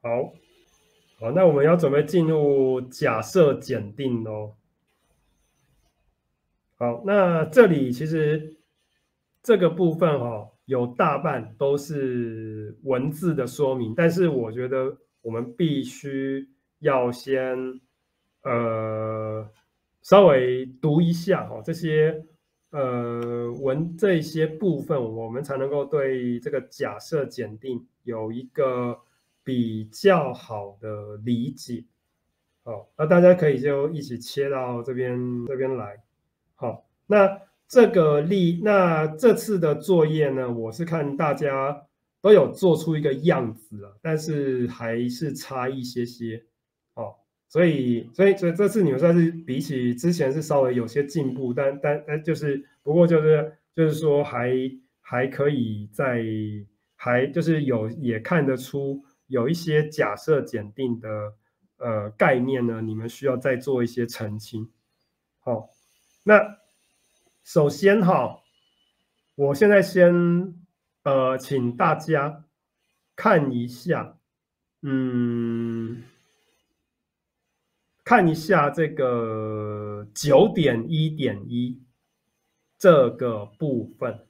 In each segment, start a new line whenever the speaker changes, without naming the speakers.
好，好，那我们要准备进入假设检定喽。好，那这里其实这个部分哈，有大半都是文字的说明，但是我觉得我们必须要先呃稍微读一下哈这些呃文这些部分，我们才能够对这个假设检定有一个比较好的理解。好，那大家可以就一起切到这边这边来。好，那这个例，那这次的作业呢，我是看大家都有做出一个样子了，但是还是差一些些，哦，所以，所以，所以这次你们算是比起之前是稍微有些进步，但但但就是，不过就是就是说还还可以在，还就是有也看得出有一些假设检定的呃概念呢，你们需要再做一些澄清，好。那首先哈，我现在先呃，请大家看一下，嗯，看一下这个九点一点一这个部分，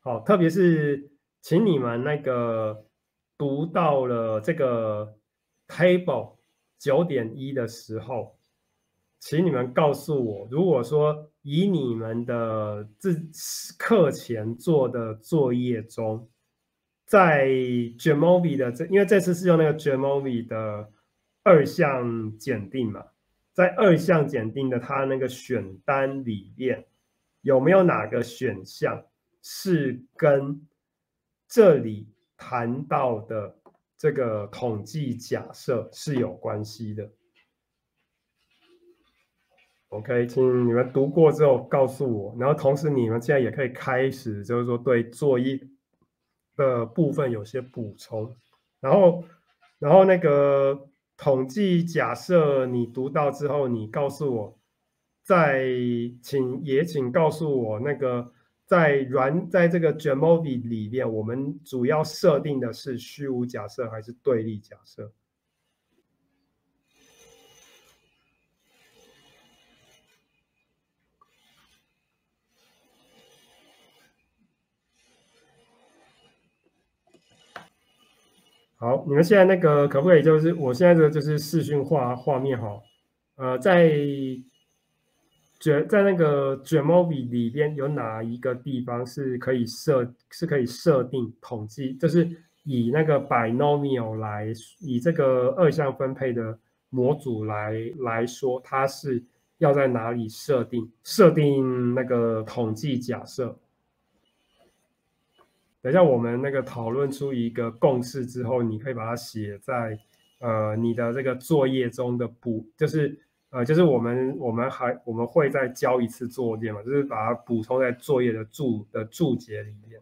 好，特别是请你们那个读到了这个 table 九点一的时候。请你们告诉我，如果说以你们的自课前做的作业中，在 Jamovi 的这，因为这次是用那个 Jamovi 的二项检定嘛，在二项检定的它那个选单里面，有没有哪个选项是跟这里谈到的这个统计假设是有关系的？OK，请你们读过之后告诉我，然后同时你们现在也可以开始，就是说对作业的部分有些补充。然后，然后那个统计假设你读到之后，你告诉我，再请也请告诉我那个在软在这个 Jamovi 里面，我们主要设定的是虚无假设还是对立假设？好，你们现在那个可不可以就是我现在这个就是视讯画画面哈，呃，在卷在那个卷毛笔里边有哪一个地方是可以设是可以设定统计，就是以那个 binomial 来以这个二项分配的模组来来说，它是要在哪里设定设定那个统计假设？等一下，我们那个讨论出一个共识之后，你可以把它写在呃你的这个作业中的补，就是呃就是我们我们还我们会再交一次作业嘛，就是把它补充在作业的注的注解里面。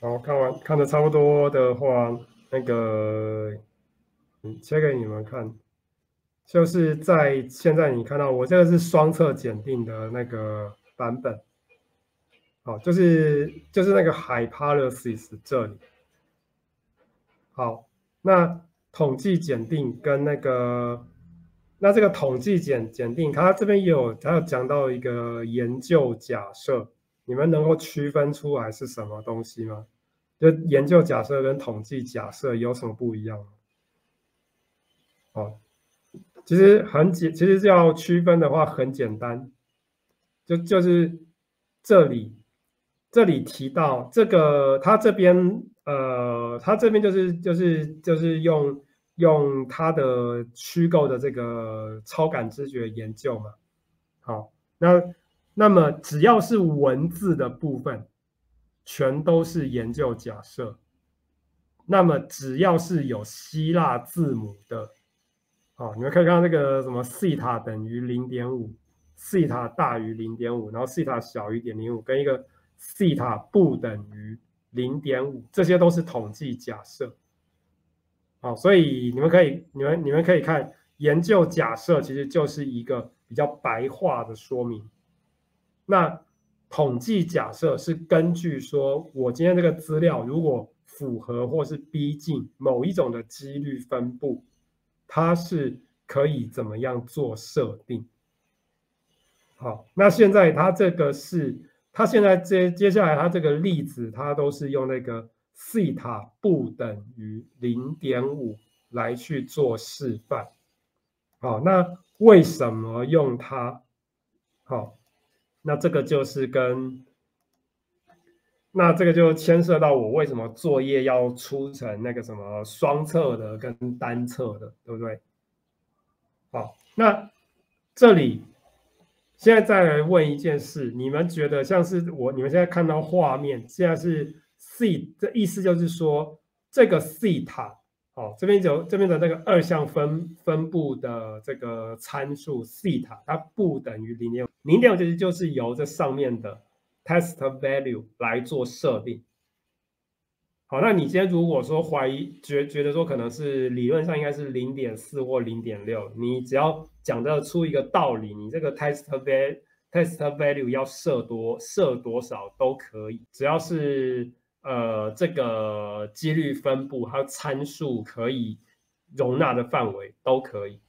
好，看完看的差不多的话，那个嗯切给你们看，就是在现在你看到我这个是双侧检定的那个版本。好，就是就是那个 hypothesis 这里。好，那统计检定跟那个，那这个统计检检定，它这边也有，它有讲到一个研究假设，你们能够区分出来是什么东西吗？就研究假设跟统计假设有什么不一样？哦，其实很简，其实要区分的话很简单，就就是这里。这里提到这个，他这边呃，他这边就是就是就是用用他的虚构的这个超感知觉研究嘛。好，那那么只要是文字的部分，全都是研究假设。那么只要是有希腊字母的，好，你们可以看到这个什么西塔等于零点五，西塔大于零点五，然后西塔小于点零五，跟一个。西塔不等于零点五，这些都是统计假设。好，所以你们可以，你们你们可以看研究假设，其实就是一个比较白话的说明。那统计假设是根据说我今天这个资料如果符合或是逼近某一种的几率分布，它是可以怎么样做设定？好，那现在它这个是，它现在接接下来它这个例子，它都是用那个西塔不等于零点五来去做示范。好，那为什么用它？好，那这个就是跟，那这个就牵涉到我为什么作业要出成那个什么双侧的跟单侧的，对不对？好，那这里。现在再来问一件事，你们觉得像是我，你们现在看到画面，现在是 C，这意思就是说这个西塔，哦，这边有这边的那个二项分分布的这个参数西塔，它不等于零点五，零点五其实就是由这上面的 test value 来做设定。好，那你今天如果说怀疑觉觉得说可能是理论上应该是零点四或零点六，你只要讲得出一个道理，你这个 test value test value 要设多设多少都可以，只要是呃这个几率分布还有参数可以容纳的范围都可以。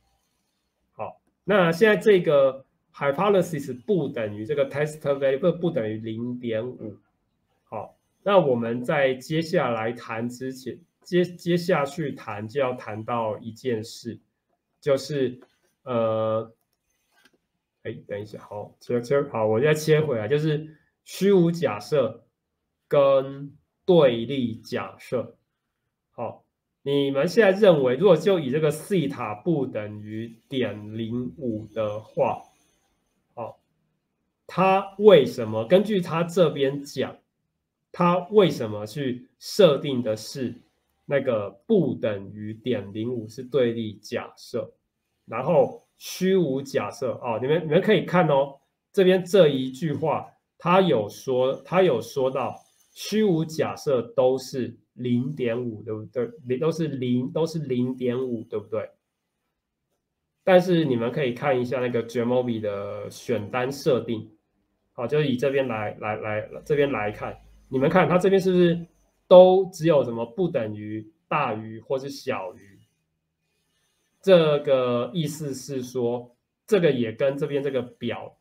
好，那现在这个 hypothesis 不等于这个 test value 不等于零点五。好。那我们在接下来谈之前，接接下去谈就要谈到一件事，就是呃，哎，等一下，好，切切，好，我再切回来，就是虚无假设跟对立假设。好，你们现在认为，如果就以这个西塔不等于点零五的话，好，它为什么？根据他这边讲。它为什么去设定的是那个不等于点零五是对立假设，然后虚无假设哦，你们你们可以看哦，这边这一句话，它有说它有说到虚无假设都是零点五，对不对？零都是零都是零点五，对不对？但是你们可以看一下那个 Gemobi 的选单设定，好，就是以这边来来来这边来看。你们看，它这边是不是都只有什么不等于、大于或是小于？这个意思是说，这个也跟这边这个表，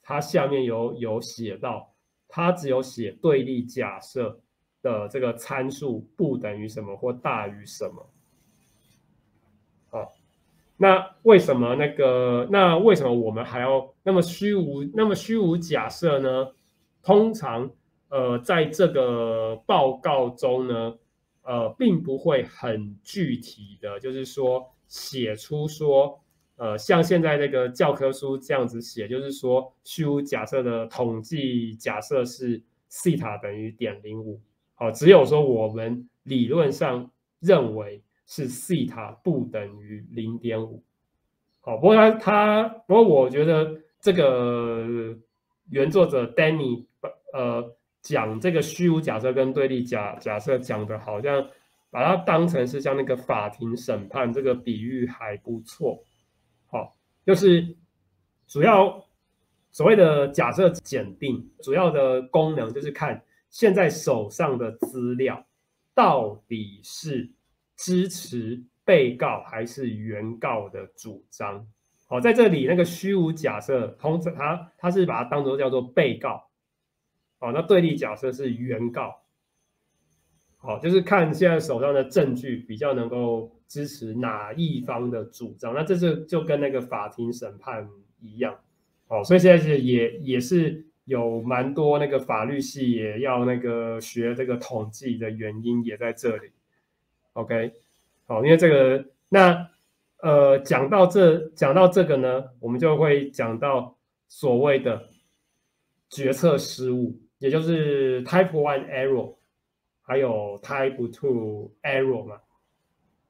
它下面有有写到，它只有写对立假设的这个参数不等于什么或大于什么。好，那为什么那个？那为什么我们还要那么虚无？那么虚无假设呢？通常。呃，在这个报告中呢，呃，并不会很具体的，就是说写出说，呃，像现在这个教科书这样子写，就是说虚无假设的统计假设是西塔等于点零五，好，只有说我们理论上认为是西塔不等于零点五，好，不过他他，不过我觉得这个原作者 Danny，呃。讲这个虚无假设跟对立假假设讲的好像把它当成是像那个法庭审判这个比喻还不错，就是主要所谓的假设检定主要的功能就是看现在手上的资料到底是支持被告还是原告的主张，好，在这里那个虚无假设通常他他是把它当做叫做被告。好，那对立假设是原告，好，就是看现在手上的证据比较能够支持哪一方的主张，那这是就跟那个法庭审判一样，哦，所以现在是也也是有蛮多那个法律系也要那个学这个统计的原因也在这里，OK，好，因为这个那呃讲到这讲到这个呢，我们就会讲到所谓的决策失误。也就是 Type One Error，还有 Type to Error 嘛。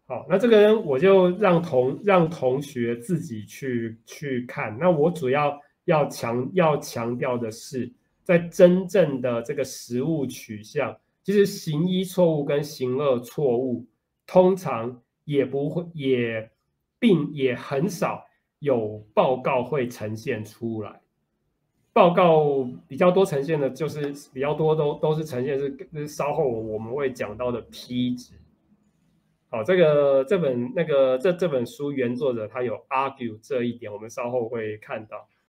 好，那这个我就让同让同学自己去去看。那我主要要强要强调的是，在真正的这个实物取向，其实行一错误跟行二错误，通常也不会也并也很少有报告会呈现出来。报告比较多呈现的，就是比较多都都是呈现是稍后我们会讲到的 P 值。好，这个这本那个这这本书原作者他有 argue 这一点，我们稍后会看到。